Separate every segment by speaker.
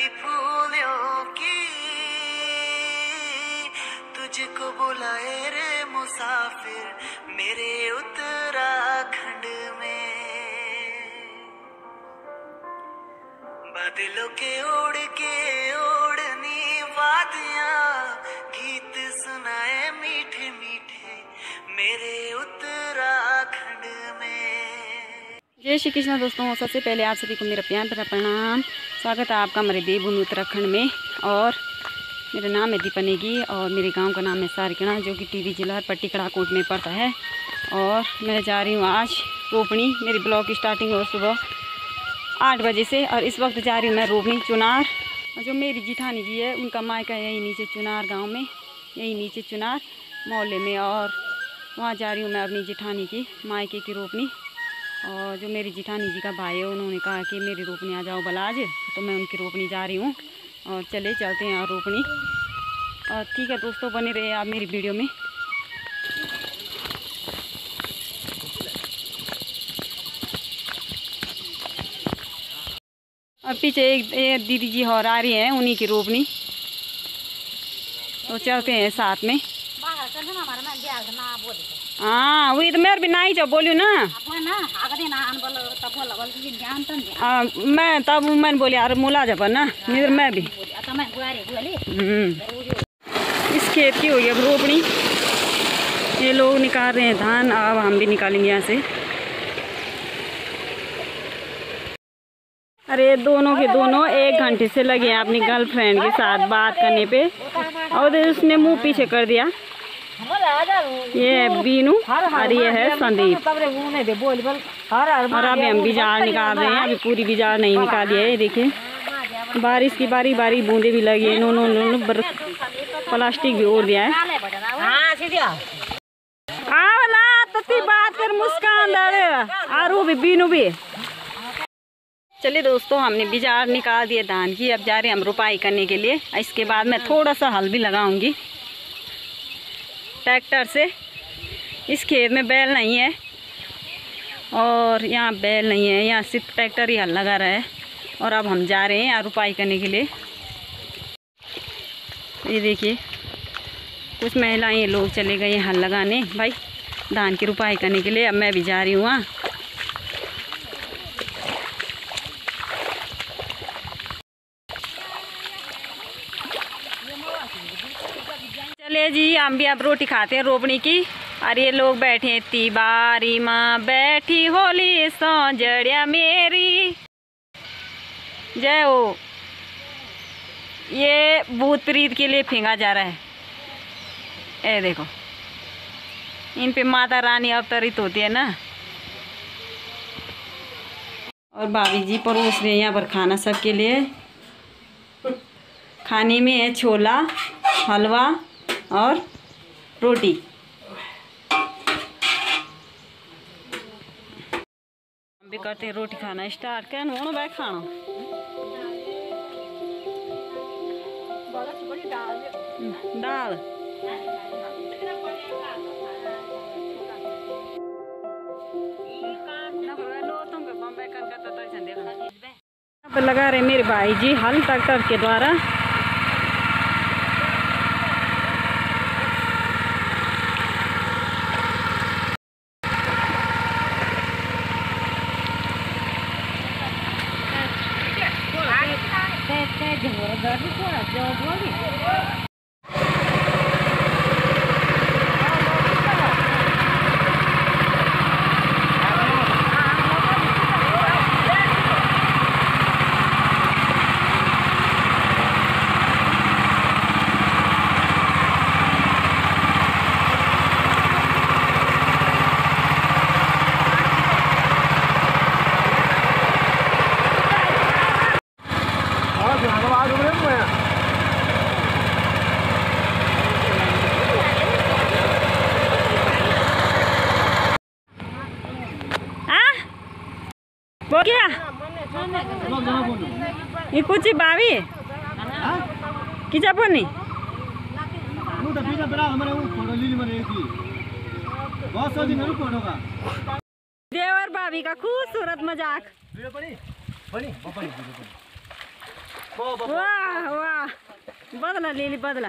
Speaker 1: भी फूलों की तुझको बुलाए रे मुसाफिर मेरे उत्तराखंड में। बादलों के उड़ के
Speaker 2: जय श्री कृष्ण दोस्तों, सबसे पहले आप सभी को मेरा प्यार भरा प्रणाम। स्वागत है आपका हमारे देवभूमि उत्तराखंड में। और मेरा नाम है दीपा नेगी और मेरे गाँव का नाम है सारिकणा, जो कि टीवी जिला पट्टी कड़ाकोट में पड़ता है। और मैं जा रही हूँ आज रोपणी मेरी ब्लॉग की स्टार्टिंग हो सुबह आठ बजे से। और इस वक्त जा रही हूँ मैं रोपणी चुनार। जो मेरी जिठानी जी है, उनका मायका यही नीचे चुनार गाँव में, यही नीचे चुनार मोहल्ले में। और वहाँ जा रही हूँ मैं अपनी जिठानी की मायके की रोपनी। और जो मेरी जिठानी जी का भाई है उन्होंने कहा कि मेरी रोपनी आ जाओ बलाज। तो मैं उनकी रोपनी जा रही हूँ। और चले चलते हैं और रोपनी। और ठीक है दोस्तों बने रहे आप मेरी वीडियो में। और पीछे एक, एक दीदी जी और आ रही हैं उन्हीं की रोपनी। तो चलते हैं साथ में। हाँ वही तो मेरे भी नहीं जो बोलियो ना। मैं तब मैंने बोली यार मुला जब ना नहीं तो मैं भी हम्म। इस खेत की हुई अब रोपनी। ये लोग निकाल रहे हैं धान अब हम भी निकालेंगे यहाँ से। अरे दोनों के दोनों एक घंटे से लगे हैं अपनी गर्लफ्रेंड के साथ बात करने पे। और उसने मुँह पीछे कर दिया। ये है बीनू और ये है संदीप और अभी हम बिजार निकाल रहे हैं अभी पूरी बिजार नहीं निकाली है ये देखिए बारिश की बारी बारी बूंदे भी लगी है no no no no plastic भी ओढ़ दिया है आवला तती बात कर मुस्कान दे आरू भी बीनू भी चलिए दोस्तों हमने बिजार निकाल दिए धान की अब जा रहे हैं हम रुपाई करने के लिए इसके बाद मैं थोड़ा सा हल भी लगाऊँगी ट्रैक्टर से। इस खेत में बैल नहीं है। और यहाँ बैल नहीं है, यहाँ सिर्फ़ ट्रैक्टर ही हल लगा रहा है। और अब हम जा रहे हैं यहाँ रुपाई करने के लिए। ये देखिए, कुछ महिलाएँ लोग चले गए हल लगाने। भाई, धान की रुपाई करने के लिए अब मैं भी जा रही हूँ वहाँ जी, हम भी अब रोटी खाते हैं रोपनी की। और ये लोग बैठे ती बारी माँ, बैठी होली सो जड़िया मेरी। जय हो। ये भूत प्रीत के लिए फेंका जा रहा है। ए, देखो। इन पे माता रानी अवतरित होती है ना। और भाभी जी परोस रहे हैं यहाँ पर खाना सबके लिए। खाने में है छोला, हलवा। और रोटी। हम भी करते हैं रोटी खाना स्टार्ट। कर होना बैग खाना। दाल। लगा रहे मेरे भाई जी, हल ट्रैक्टर के द्वारा। Agora
Speaker 3: dá de quatro, eu vou ali. वो क्या? ये कुछ बावी? किचा
Speaker 2: देवर भाभी का खूबसूरत मज़ाक।
Speaker 3: वाह वाह।
Speaker 2: बदला ले ली बदला।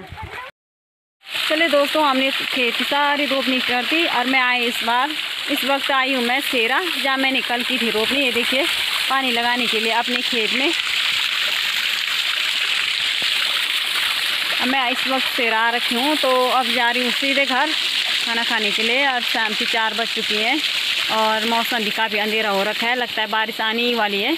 Speaker 2: चले दोस्तों, हमने खेती सारी रोपनी कर दी और मैं आई इस बार इस वक्त आई हूँ मैं सेरा, जहाँ मैंने कल की थी रोपनी ये देखिए, पानी लगाने के लिए अपने खेत में। अब मैं इस वक्त सेरा रखी हूँ तो अब जा रही हूँ सीधे घर खाना खाने के लिए। और शाम की चार बज चुकी है और मौसम भी काफ़ी अंधेरा हो रखा है। लगता है बारिश आने ही वाली है।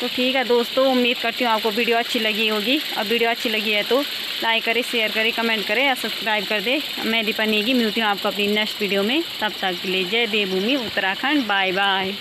Speaker 2: तो ठीक है दोस्तों, उम्मीद करती हूँ आपको वीडियो अच्छी लगी होगी। और वीडियो अच्छी लगी है तो लाइक करें, शेयर करें, कमेंट करें और सब्सक्राइब कर दे। मैं दीपा नेगी, मिलती हूँ आपको अपनी नेक्स्ट वीडियो में। तब तक के लिए जय देवभूमि, उत्तराखंड बाय बाय